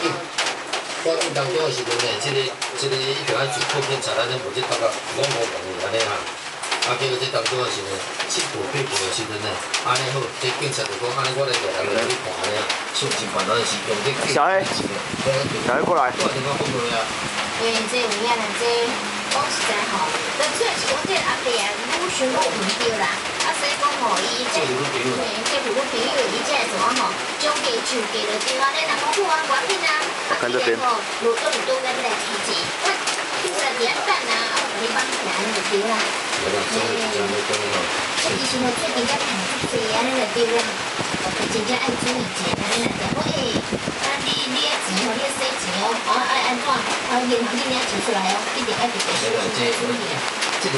紧，赶紧当中的时阵呢，这个这个伊就爱做靠近查咱咧负责头壳拢无讲的安尼哈。啊，结果这当中的时阵，七步八步的时阵呢，安尼好，这警察就讲安尼，我来带人来去看安尼啊，上一班咱是用这小黑，小黑过来。挂电话过来啊。诶，这有影啦，这讲实在吼，纯粹是讲这阿伯啊，愈想愈唔对啦。啊，所以讲吼，伊这，嘿，这女朋友伊这你若讲不完完片啊，啊，这个